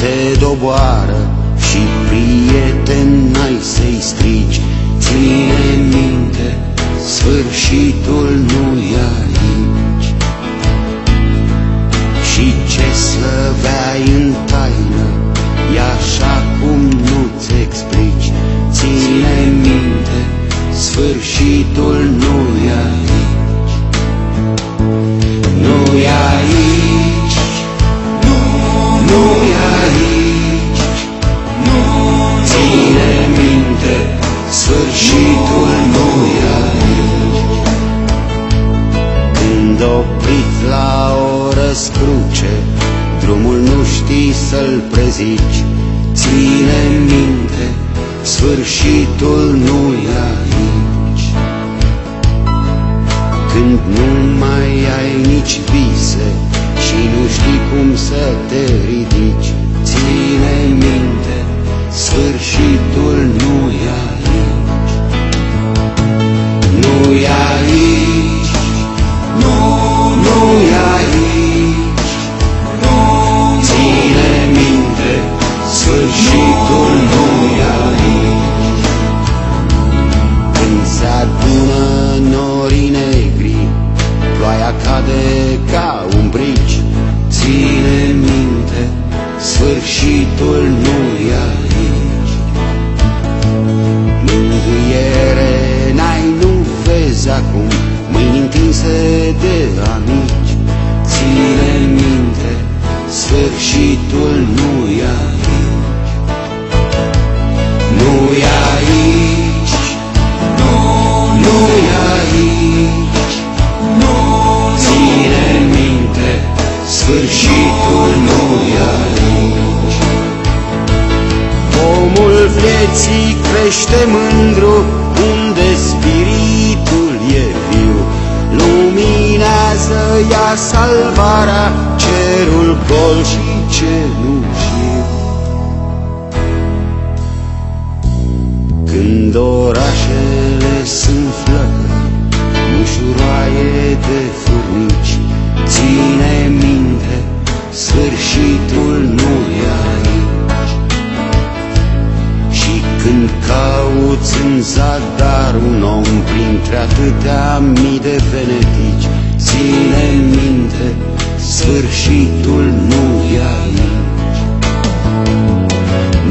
te doboară și prieten n-ai să-i strici. Ține minte, sfârșitul nu e aici. Și ce slăveai în taină, e așa cum nu-ți explici. Ține minte, sfârșitul nu e aici. Drumul nu știi să-l prezici, ține minte, sfârșitul nu e aici. Când nu mai ai nici vise și nu știi cum să te ridici, ține minte, vieții crește mândru unde spiritul e viu, luminează ea salvarea, cerul gol și cenușiu. Când orașele sunt flăcări, mușuroaie de furnici, ține minte, sfârșitul când cauți în zadar un om printre atâtea mii de venetici, ține minte, sfârșitul nu e aici.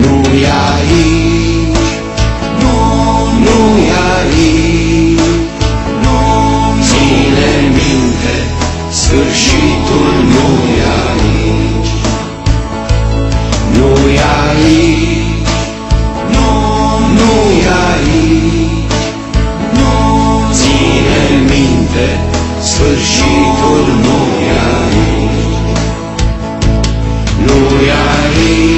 Nu e aici, olharei.